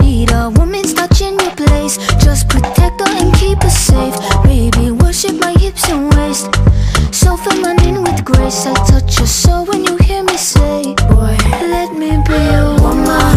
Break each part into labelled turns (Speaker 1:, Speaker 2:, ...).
Speaker 1: need a woman's touch in your place. Just protect her and keep her safe. Baby, worship my hips and waist. So feminine with grace. I touch your soul when you hear me say, Boy, let me be your woman.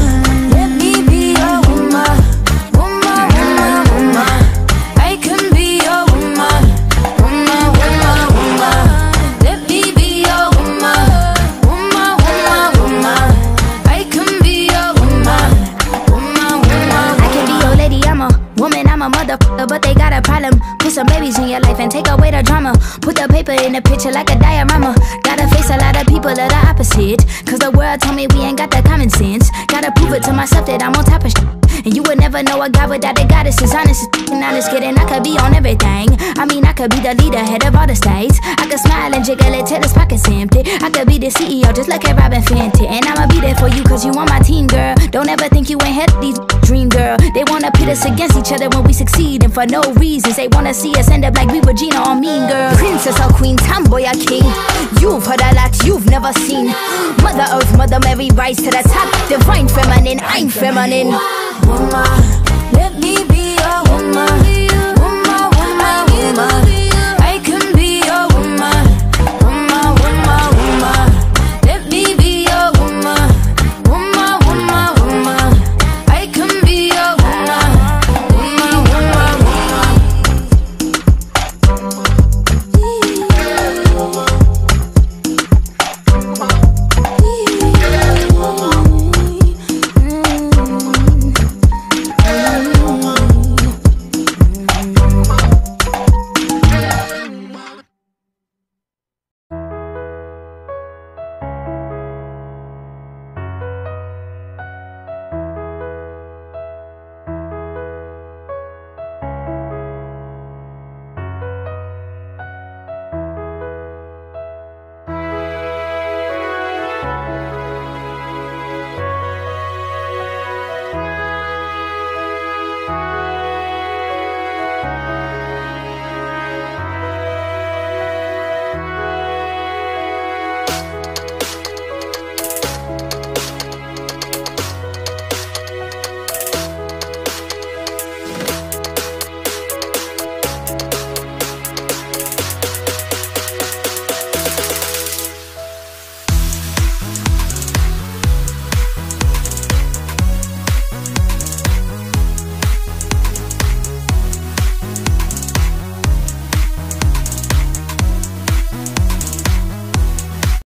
Speaker 2: Some babies in your life and take away the drama. Put the paper in the picture like a diorama. Gotta face a lot of people that are opposite. Cause the world told me we ain't got that common sense. Gotta prove it to myself that I'm on top of shit. And you would never know a guy without a goddess is honest and honest kidding. I could be on everything. I mean, I could be the leader, head of all the states. I could smile and jiggle it till his pockets empty. I could be the CEO, just like a Robyn Fenty. And I'ma be there for you, cause you on my team, girl. Don't ever think you ain't had these dream girl. They wanna pit us against each other when we succeed, and for no reasons. They wanna see us end up like we Regina or Mean Girl. Princess or queen, tomboy or king. You've heard a lot, you've never seen. Mother Earth, Mother Mary, rise to the top. Divine feminine, I'm feminine.
Speaker 1: Woman, let me be a woman.